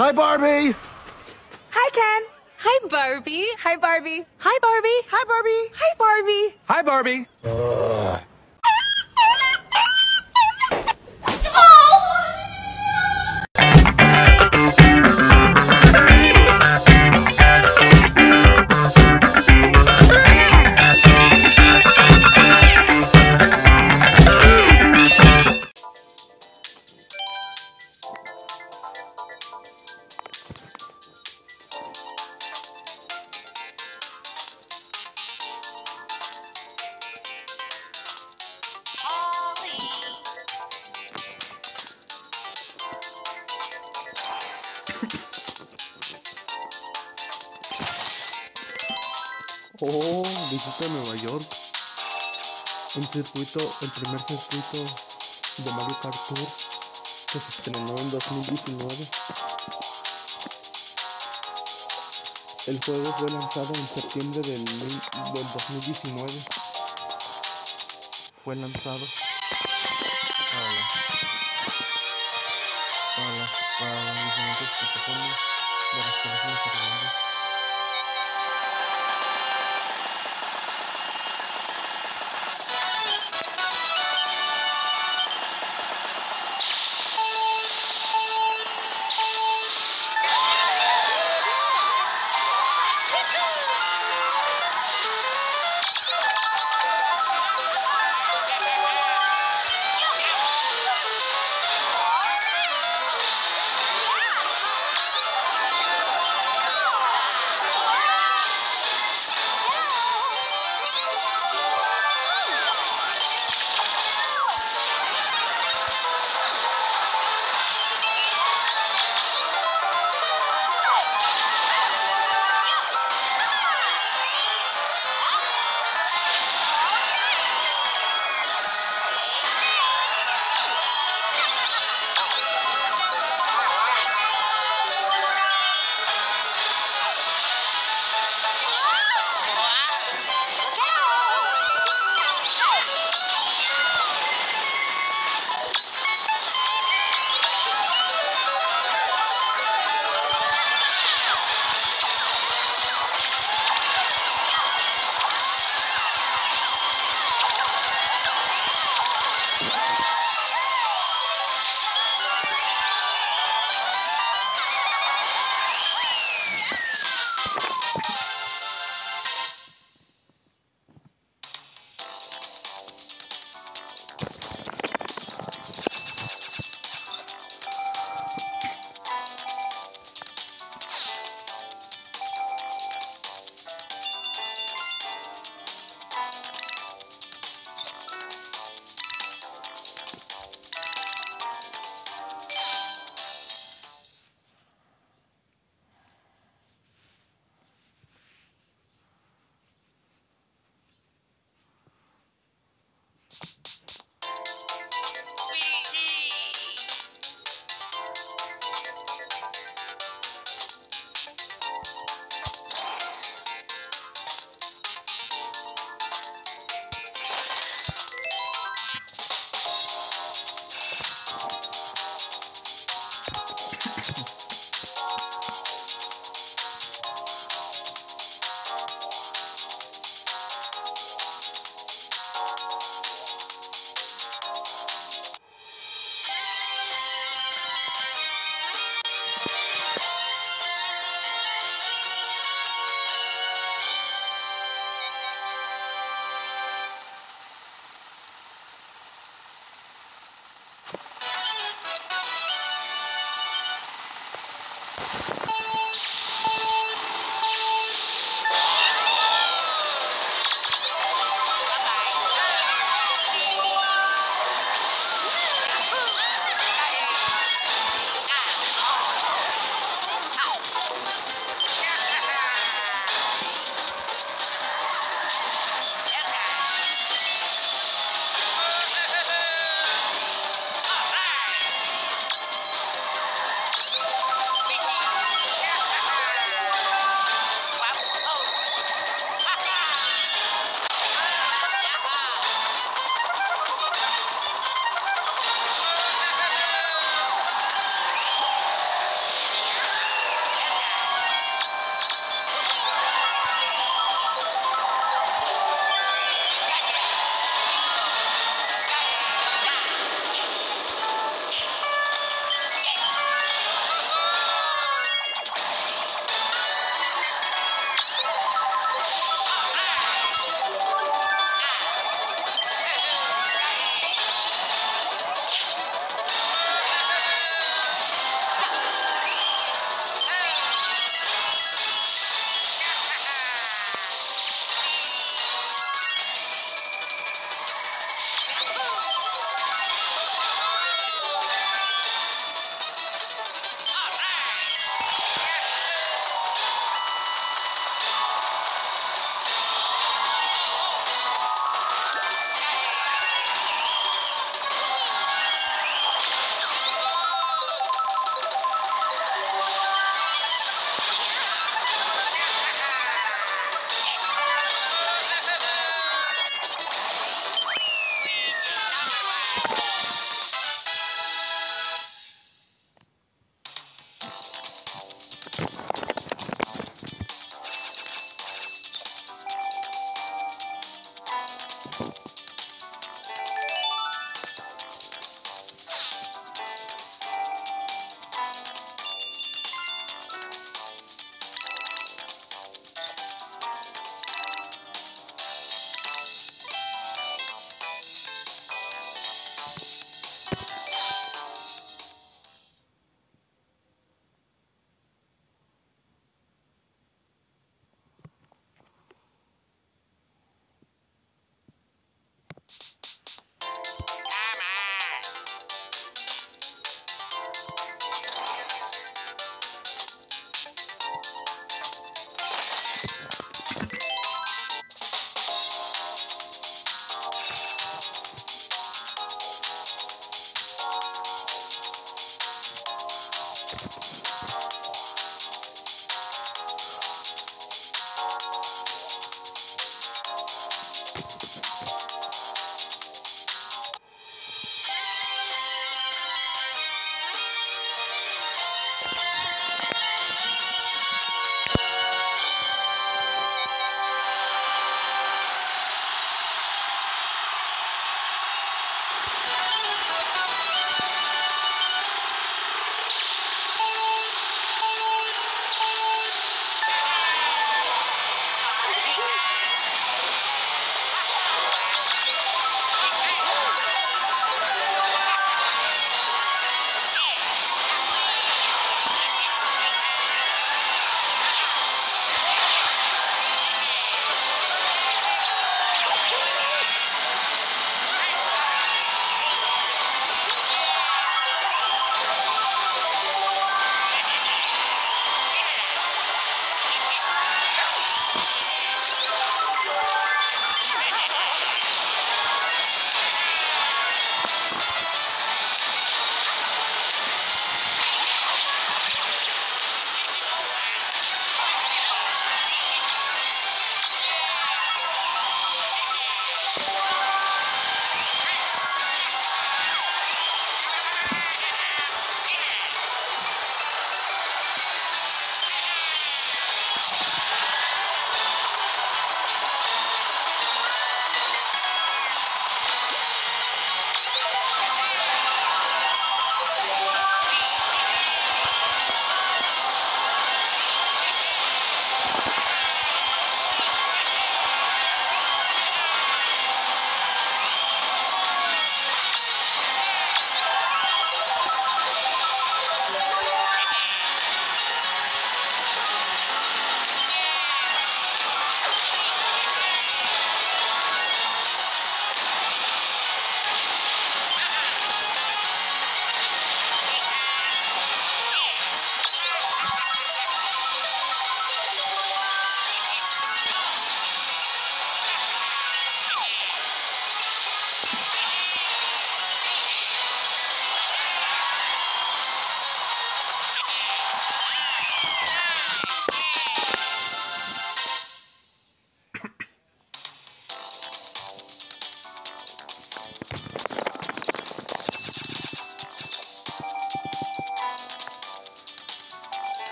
Hi, Barbie. Hi, Ken. Hi, Barbie. Hi, Barbie. Hi, Barbie. Hi, Barbie. Hi, Barbie. Hi, Barbie. Uh, Oh, visita Nueva York. Un circuito, el primer circuito de Mario Kart Tour que se estrenó en 2019. El juego fue lanzado en septiembre del, del 2019. Fue lanzado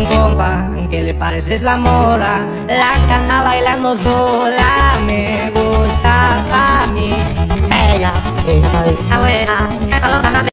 un compa que le parece esa mora, la cana bailando sola, me gusta a mí. Ella, ella está buena,